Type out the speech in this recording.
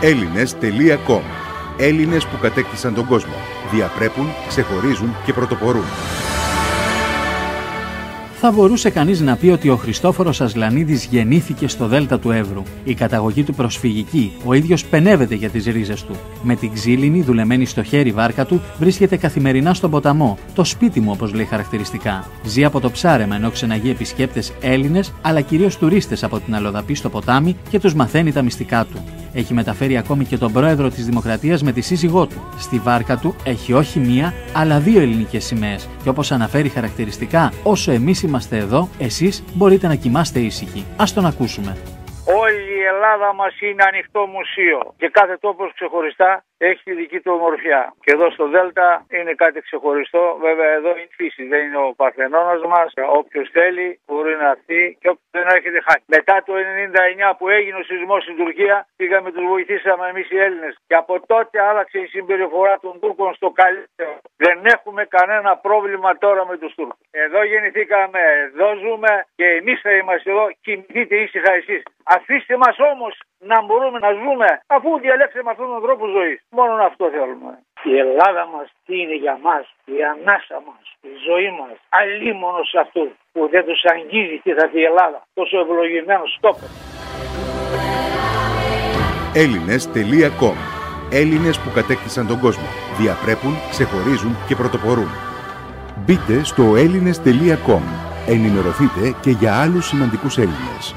Έλληνες.com Έλληνες που κατέκτησαν τον κόσμο. Διαπρέπουν, ξεχωρίζουν και πρωτοπορούν. Θα μπορούσε κανείς να πει ότι ο Χριστόφορος Ασλανίδης γεννήθηκε στο Δέλτα του Εύρου. Η καταγωγή του προσφυγική, ο ίδιος πενεύεται για τις ρίζες του. Με την ξύλινη, δουλεμένη στο χέρι βάρκα του, βρίσκεται καθημερινά στον ποταμό. Το σπίτι μου, όπως λέει χαρακτηριστικά. Ζει από το ψάρεμα ενώ ξεναγεί επισκέπτε Έλληνες, αλλά κυρίως τουρίστες από την Αλοδαπή στο ποτάμι και τους μαθαίνει τα μυστικά του. Έχει μεταφέρει ακόμη και τον πρόεδρο της Δημοκρατίας με τη σύζυγό του. Στη βάρκα του έχει όχι μία, αλλά δύο ελληνικές σημαίες. Και όπως αναφέρει χαρακτηριστικά, όσο εμείς είμαστε εδώ, εσείς μπορείτε να κοιμάστε ήσυχοι. Α τον ακούσουμε. Όλη η Ελλάδα μας είναι ανοιχτό μουσείο και κάθε τόπος ξεχωριστά έχει τη δική του ομορφιά. Και εδώ στο Δέλτα είναι κάτι ξεχωριστό. Βέβαια εδώ είναι φύση, δεν είναι ο Παρθενώνας μας. Όποιος θέλει μπορεί να έρθει και όποιο δεν έρχεται χάνει. Μετά το 99 που έγινε ο σεισμός στην Τουρκία, πήγαμε τους βοηθήσαμε εμείς οι Έλληνες. Και από τότε άλλαξε η συμπεριφορά των Τούρκων στο καλύτερο. Δεν έχουμε κανένα πρόβλημα τώρα με τους Τούρκους. Εδώ γεννηθήκαμε, εδώ ζούμε και εμείς θα είμαστε εδώ. Κοιμηθείτε ήσυχα εσείς. Αφήστε μας όμω να μπορούμε να ζούμε αφού διαλέξαμε αυτόν τον τρόπο ζωής. Μόνο αυτό θέλουμε. Η Ελλάδα μας τι είναι για μας, η ανάσα μας, η ζωή μας. Αλλήμονο σε αυτού που δεν τους αγγίζει τι θα η Ελλάδα. Τόσο ευλογημένος τόπος. Έλληνες.com Έλληνες που κατέκτησαν τον κόσμο. Διαπρέπουν, ξεχωρίζουν και πρωτοπορούν. Μπείτε στο Έλληνες.com Ενημερωθείτε και για άλλους σημαντικούς Έλληνες.